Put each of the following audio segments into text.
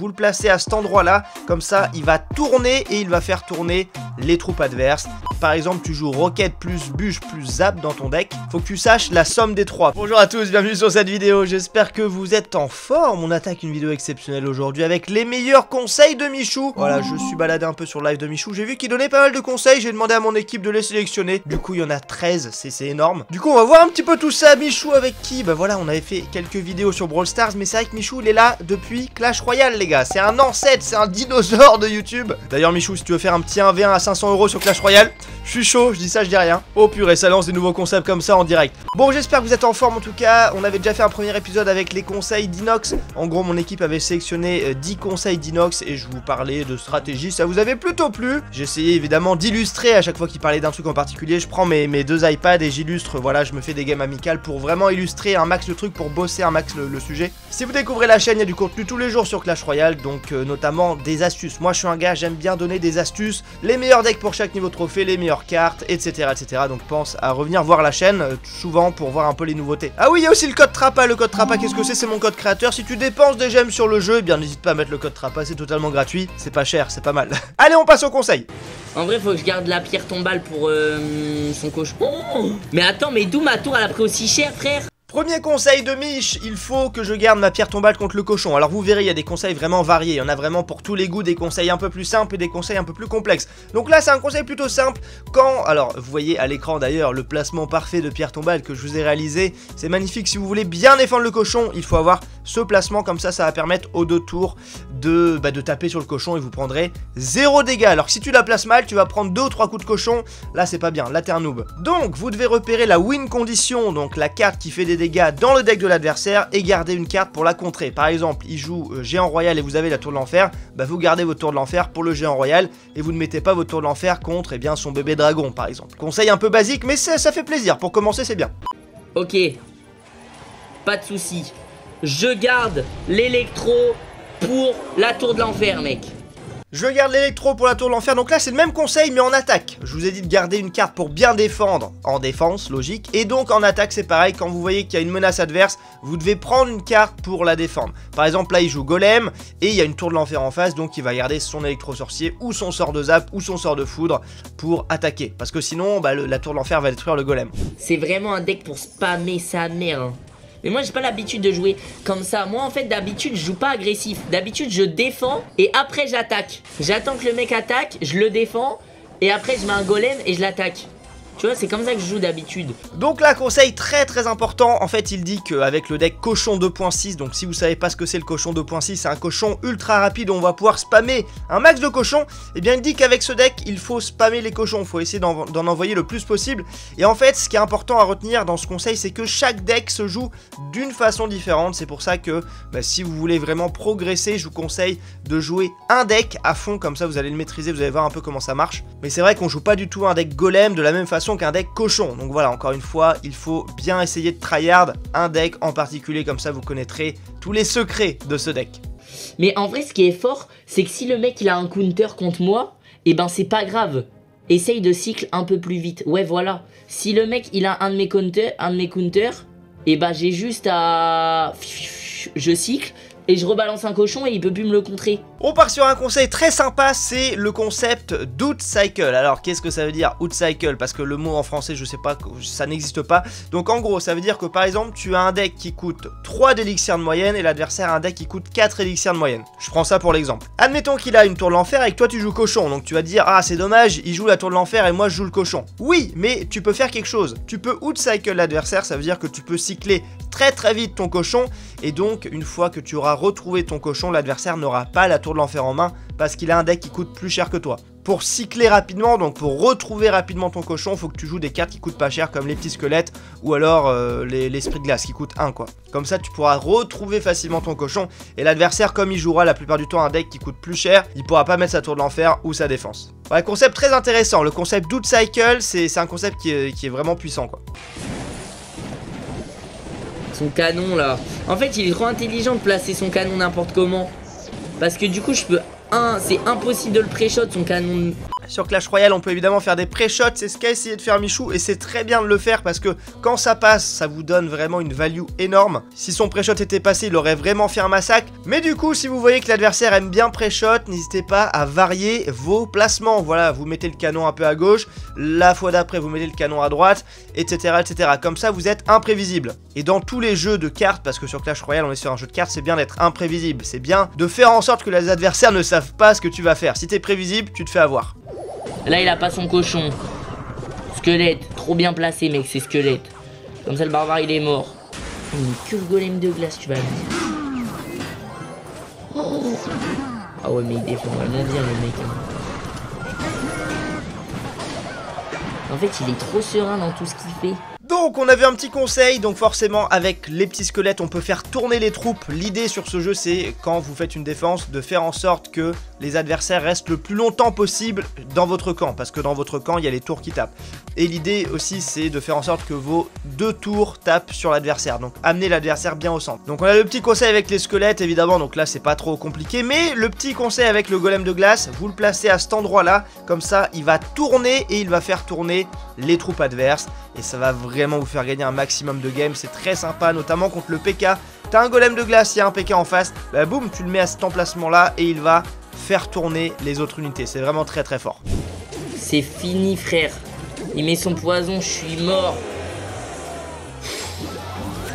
Vous le placez à cet endroit-là, comme ça, il va tourner et il va faire tourner les troupes adverses. Par exemple, tu joues roquette plus bûche plus zap dans ton deck. Faut que tu saches la somme des trois. Bonjour à tous, bienvenue sur cette vidéo. J'espère que vous êtes en forme. On attaque une vidéo exceptionnelle aujourd'hui avec les meilleurs conseils de Michou. Voilà, je suis baladé un peu sur le live de Michou. J'ai vu qu'il donnait pas mal de conseils. J'ai demandé à mon équipe de les sélectionner. Du coup, il y en a 13. C'est énorme. Du coup, on va voir un petit peu tout ça. Michou avec qui? Bah voilà, on avait fait quelques vidéos sur Brawl Stars. Mais c'est vrai que Michou, il est là depuis Clash Royale, les gars. C'est un ancêtre, c'est un dinosaure de YouTube. D'ailleurs, Michou, si tu veux faire un petit 1v1 à 500 euros sur Clash Royale, je suis chaud, je dis ça, je dis rien. Oh purée, ça lance des nouveaux concepts comme ça en direct. Bon, j'espère que vous êtes en forme en tout cas. On avait déjà fait un premier épisode avec les conseils d'Inox. En gros, mon équipe avait sélectionné 10 euh, conseils d'Inox et je vous parlais de stratégie. Ça vous avait plutôt plu. J'essayais évidemment d'illustrer à chaque fois qu'il parlait d'un truc en particulier. Je prends mes, deux iPads et j'illustre. Voilà, je me fais des games amicales pour vraiment illustrer un max le truc, pour bosser un max le, sujet. Si vous découvrez la chaîne, il y a du contenu tous les jours sur Clash Royale. Donc, euh, notamment des astuces. Moi, je suis un gars, j'aime bien donner des astuces. Les meilleurs decks pour chaque niveau trophée, les cartes, etc. etc. Donc, pense à revenir voir la chaîne euh, souvent pour voir un peu les nouveautés. Ah oui, il y a aussi le code Trappa. Le code Trappa, qu'est-ce que c'est? C'est mon code créateur. Si tu dépenses des gemmes sur le jeu, eh bien n'hésite pas à mettre le code Trappa, c'est totalement gratuit. C'est pas cher, c'est pas mal. Allez, on passe au conseil. En vrai, faut que je garde la pierre tombale pour euh, son cochon. mais attends, mais d'où ma tour elle a pris aussi cher, frère? Premier conseil de Mich, il faut que je garde ma pierre tombale contre le cochon. Alors vous verrez, il y a des conseils vraiment variés. Il y en a vraiment pour tous les goûts, des conseils un peu plus simples et des conseils un peu plus complexes. Donc là, c'est un conseil plutôt simple. Quand, alors vous voyez à l'écran d'ailleurs le placement parfait de pierre tombale que je vous ai réalisé. C'est magnifique. Si vous voulez bien défendre le cochon, il faut avoir ce placement. Comme ça, ça va permettre aux deux tours de, bah, de taper sur le cochon et vous prendrez zéro dégâts. Alors si tu la places mal, tu vas prendre deux ou trois coups de cochon. Là, c'est pas bien. Là, t'es un noob. Donc, vous devez repérer la win condition, donc la carte qui fait des dégâts dans le deck de l'adversaire et garder une carte pour la contrer. Par exemple, il joue euh, géant royal et vous avez la tour de l'enfer, bah vous gardez votre tour de l'enfer pour le géant royal et vous ne mettez pas votre tour de l'enfer contre eh son bébé dragon par exemple. Conseil un peu basique mais ça, ça fait plaisir, pour commencer c'est bien. Ok, pas de soucis. Je garde l'électro pour la tour de l'enfer mec. Je garde l'électro pour la tour de l'enfer, donc là c'est le même conseil mais en attaque. Je vous ai dit de garder une carte pour bien défendre, en défense, logique. Et donc en attaque c'est pareil, quand vous voyez qu'il y a une menace adverse, vous devez prendre une carte pour la défendre. Par exemple là il joue golem, et il y a une tour de l'enfer en face, donc il va garder son électro sorcier, ou son sort de zap, ou son sort de foudre, pour attaquer. Parce que sinon, bah, la tour de l'enfer va détruire le golem. C'est vraiment un deck pour spammer sa mère. Hein. Mais moi j'ai pas l'habitude de jouer comme ça. Moi en fait d'habitude je joue pas agressif. D'habitude je défends et après j'attaque. J'attends que le mec attaque, je le défends et après je mets un golem et je l'attaque. Tu vois, c'est comme ça que je joue d'habitude. Donc là, conseil très très important. En fait, il dit qu'avec le deck cochon 2.6, donc si vous savez pas ce que c'est le cochon 2.6, c'est un cochon ultra rapide où on va pouvoir spammer un max de cochons. Et eh bien, il dit qu'avec ce deck, il faut spammer les cochons. Il faut essayer d'en envoyer le plus possible. Et en fait, ce qui est important à retenir dans ce conseil, c'est que chaque deck se joue d'une façon différente. C'est pour ça que bah, si vous voulez vraiment progresser, je vous conseille de jouer un deck à fond. Comme ça, vous allez le maîtriser, vous allez voir un peu comment ça marche. Mais c'est vrai qu'on joue pas du tout un deck golem de la même façon qu'un deck cochon. Donc voilà, encore une fois, il faut bien essayer de tryhard un deck en particulier, comme ça vous connaîtrez tous les secrets de ce deck. Mais en vrai, ce qui est fort, c'est que si le mec il a un counter contre moi, et eh ben c'est pas grave. Essaye de cycle un peu plus vite. Ouais, voilà. Si le mec il a un de mes counters, un de mes et eh ben j'ai juste à... Je cycle, et je rebalance un cochon et il peut plus me le contrer. On part sur un conseil très sympa, c'est le concept d'out cycle. Alors qu'est-ce que ça veut dire out cycle? Parce que le mot en français, je sais pas, ça n'existe pas. Donc en gros, ça veut dire que par exemple, tu as un deck qui coûte 3 d'élixirs de moyenne et l'adversaire a un deck qui coûte 4 élixirs de moyenne. Je prends ça pour l'exemple. Admettons qu'il a une tour de l'enfer et que toi tu joues cochon. Donc tu vas dire, ah c'est dommage, il joue la tour de l'enfer et moi je joue le cochon. Oui, mais tu peux faire quelque chose. Tu peux out cycle l'adversaire, ça veut dire que tu peux cycler très très vite ton cochon et donc une fois que tu auras retrouvé ton cochon, l'adversaire n'aura pas la tour de l'enfer en main parce qu'il a un deck qui coûte plus cher que toi. Pour cycler rapidement, donc pour retrouver rapidement ton cochon, faut que tu joues des cartes qui coûtent pas cher comme les petits squelettes ou alors euh, l'esprit de glace qui coûte 1 quoi. Comme ça tu pourras retrouver facilement ton cochon et l'adversaire comme il jouera la plupart du temps un deck qui coûte plus cher, il pourra pas mettre sa tour de l'enfer ou sa défense. Ouais, concept très intéressant, le concept d'out cycle c'est un concept qui est, qui est vraiment puissant quoi son canon là. En fait, il est trop intelligent de placer son canon n'importe comment. Parce que du coup, je peux... Un, c'est impossible de le pré-shot son canon Sur Clash Royale, on peut évidemment faire des pré-shots, c'est ce qu'a essayé de faire Michou, et c'est très bien de le faire parce que quand ça passe, ça vous donne vraiment une value énorme. Si son pré-shot était passé, il aurait vraiment fait un massacre. Mais du coup, si vous voyez que l'adversaire aime bien pré-shot, n'hésitez pas à varier vos placements. Voilà, vous mettez le canon un peu à gauche, la fois d'après, vous mettez le canon à droite, etc., etc. Comme ça, vous êtes imprévisible. Et dans tous les jeux de cartes, parce que sur Clash Royale, on est sur un jeu de cartes, c'est bien d'être imprévisible. C'est bien de faire en sorte que les adversaires ne savent pas ce que tu vas faire. Si t'es prévisible, tu te fais avoir. Là, il a pas son cochon. Squelette. Trop bien placé, mec, c'est squelette. Comme ça, le barbare, il est mort. Que le golem de glace, tu vas me dire. Oh. Ah ouais, mais il défend vraiment bien, le mec. hein. En fait, il est trop serein dans tout ce qu'il fait. Donc on avait un petit conseil, donc forcément avec les petits squelettes on peut faire tourner les troupes. L'idée sur ce jeu c'est quand vous faites une défense de faire en sorte que les adversaires restent le plus longtemps possible dans votre camp. Parce que dans votre camp il y a les tours qui tapent. Et l'idée aussi c'est de faire en sorte que vos deux tours tapent sur l'adversaire. Donc amener l'adversaire bien au centre. Donc on a le petit conseil avec les squelettes évidemment, donc là c'est pas trop compliqué. Mais le petit conseil avec le golem de glace, vous le placez à cet endroit là. Comme ça il va tourner et il va faire tourner les troupes adverses. Et ça va vraiment vous faire gagner un maximum de games. C'est très sympa, notamment contre le PK. T'as un golem de glace, il y a un PK en face. Bah boum, tu le mets à cet emplacement là et il va faire tourner les autres unités. C'est vraiment très très fort. C'est fini, frère. Il met son poison, je suis mort.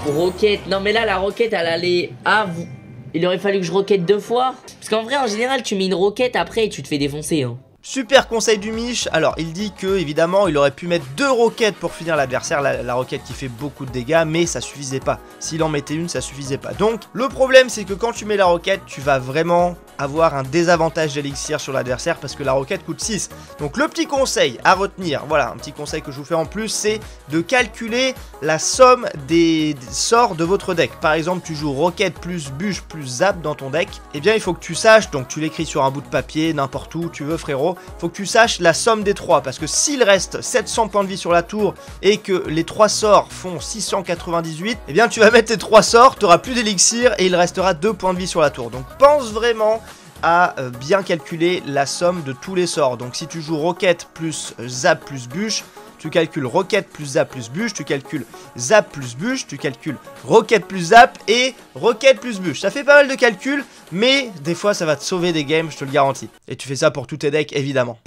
Roquette. Non, mais là, la roquette, elle allait. Ah, vous. Il aurait fallu que je roquette deux fois. Parce qu'en vrai, en général, tu mets une roquette après et tu te fais défoncer. Hein. Super conseil du Mich, alors il dit que évidemment il aurait pu mettre deux roquettes pour finir l'adversaire, la, roquette qui fait beaucoup de dégâts, mais ça suffisait pas. S'il en mettait une, ça suffisait pas. Donc le problème c'est que quand tu mets la roquette, tu vas vraiment avoir un désavantage d'élixir sur l'adversaire parce que la roquette coûte 6. Donc le petit conseil à retenir, voilà un petit conseil que je vous fais en plus, c'est de calculer la somme des, sorts de votre deck. Par exemple tu joues roquette plus bûche plus zap dans ton deck, eh bien il faut que tu saches, donc tu l'écris sur un bout de papier, n'importe où tu veux frérot, faut que tu saches la somme des trois. Parce que s'il reste 700 points de vie sur la tour et que les trois sorts font 698, eh bien tu vas mettre tes trois sorts, tu auras plus d'élixir et il restera 2 points de vie sur la tour. Donc pense vraiment à euh, bien calculer la somme de tous les sorts. Donc si tu joues roquette plus zap plus bûche, tu calcules roquette plus zap plus bûche, tu calcules zap plus bûche, tu calcules roquette plus zap et roquette plus bûche. Ça fait pas mal de calculs, mais des fois ça va te sauver des games, je te le garantis. Et tu fais ça pour tous tes decks, évidemment.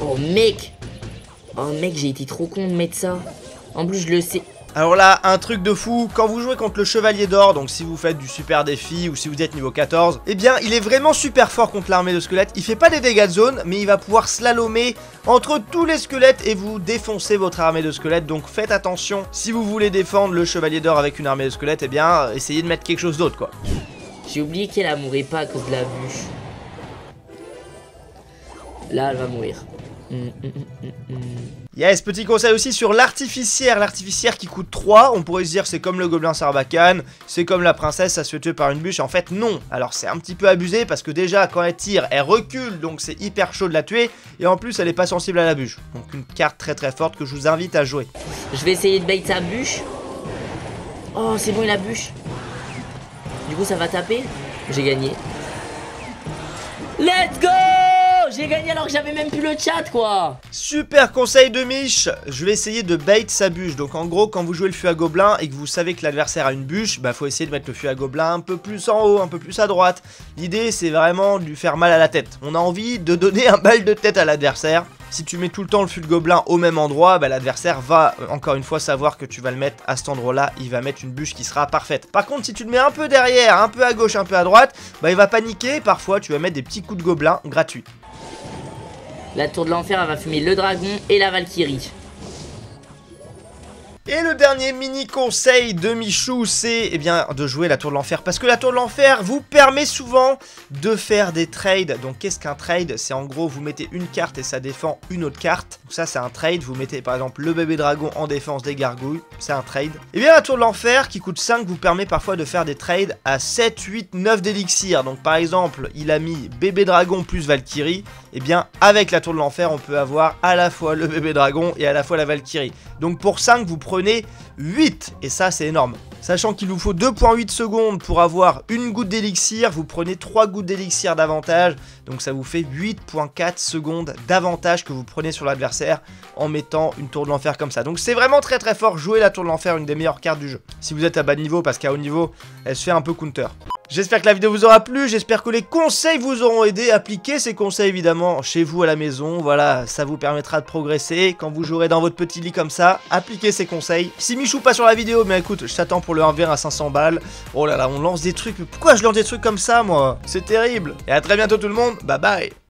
Oh mec Oh mec, j'ai été trop con de mettre ça. En plus, je le sais. Alors là, un truc de fou, quand vous jouez contre le Chevalier d'Or, donc si vous faites du super défi ou si vous êtes niveau 14, eh bien il est vraiment super fort contre l'armée de squelettes. Il fait pas des dégâts de zone, mais il va pouvoir slalomer entre tous les squelettes et vous défoncer votre armée de squelettes. Donc faites attention, si vous voulez défendre le Chevalier d'Or avec une armée de squelettes, eh bien essayez de mettre quelque chose d'autre quoi. J'ai oublié qu'elle a mourrait pas à cause de la bûche. Là, elle va mourir. Yes, petit conseil aussi sur l'artificière. L'artificière qui coûte 3, on pourrait se dire c'est comme le gobelin sarbacane, c'est comme la princesse, ça se fait tuer par une bûche. En fait, non. Alors c'est un petit peu abusé parce que déjà, quand elle tire, elle recule, donc c'est hyper chaud de la tuer. Et en plus, elle est pas sensible à la bûche. Donc une carte très très forte que je vous invite à jouer. Je vais essayer de bait sa bûche. Oh, c'est bon, il a bûche. Du coup, ça va taper. J'ai gagné. J'ai gagné alors que j'avais même plus le chat, quoi Super conseil de Mich, je vais essayer de bait sa bûche. Donc en gros, quand vous jouez le fût à gobelin et que vous savez que l'adversaire a une bûche, bah faut essayer de mettre le fût à gobelin un peu plus en haut, un peu plus à droite. L'idée c'est vraiment de lui faire mal à la tête. On a envie de donner un balle de tête à l'adversaire. Si tu mets tout le temps le fût de gobelin au même endroit, bah, l'adversaire va euh, encore une fois savoir que tu vas le mettre à cet endroit-là. Il va mettre une bûche qui sera parfaite. Par contre, si tu le mets un peu derrière, un peu à gauche, un peu à droite, bah il va paniquer. Parfois, tu vas mettre des petits coups de gobelin gratuits. La tour de l'enfer, elle va fumer le dragon et la valkyrie. Et le dernier mini conseil de Michou, c'est eh bien de jouer la tour de l'enfer. Parce que la tour de l'enfer vous permet souvent de faire des trades. Donc qu'est-ce qu'un trade? C'est en gros, vous mettez une carte et ça défend une autre carte. Donc ça c'est un trade. Vous mettez par exemple le bébé dragon en défense des gargouilles. C'est un trade. Et bien la tour de l'enfer qui coûte 5 vous permet parfois de faire des trades à 7, 8, 9 d'élixir. Donc par exemple, il a mis bébé dragon plus Valkyrie. Et bien avec la tour de l'enfer, on peut avoir à la fois le bébé dragon et à la fois la Valkyrie. Donc pour 5, vous prenez prenez 8. Et ça, c'est énorme. Sachant qu'il vous faut 2.8 secondes pour avoir une goutte d'élixir, vous prenez 3 gouttes d'élixir d'avantage, donc ça vous fait 8.4 secondes d'avantage que vous prenez sur l'adversaire en mettant une tour de l'enfer comme ça. Donc c'est vraiment très très fort, jouer la tour de l'enfer, une des meilleures cartes du jeu. Si vous êtes à bas niveau, parce qu'à haut niveau, elle se fait un peu counter. J'espère que la vidéo vous aura plu, j'espère que les conseils vous auront aidé. Appliquez ces conseils évidemment chez vous à la maison, voilà, ça vous permettra de progresser. Quand vous jouerez dans votre petit lit comme ça, appliquez ces conseils. Si Michou pas sur la vidéo, mais écoute, je t'attends pour le 1v1 à 500 balles. Oh là là, on lance des trucs, pourquoi je lance des trucs comme ça moi? C'est terrible. Et à très bientôt tout le monde, bye bye